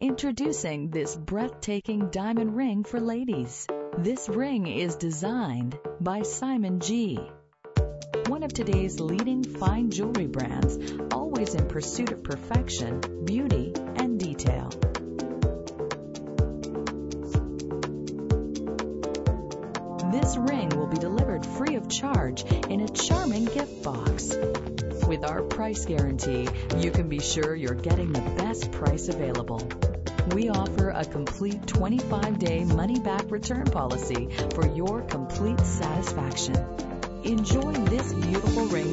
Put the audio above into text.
Introducing this breathtaking diamond ring for ladies. This ring is designed by Simon G. One of today's leading fine jewelry brands, always in pursuit of perfection, beauty, and detail. This ring will be delivered free of charge in a charming gift box. With our price guarantee, you can be sure you're getting the best price available. We offer a complete 25 day money back return policy for your complete satisfaction. Enjoy this beautiful ring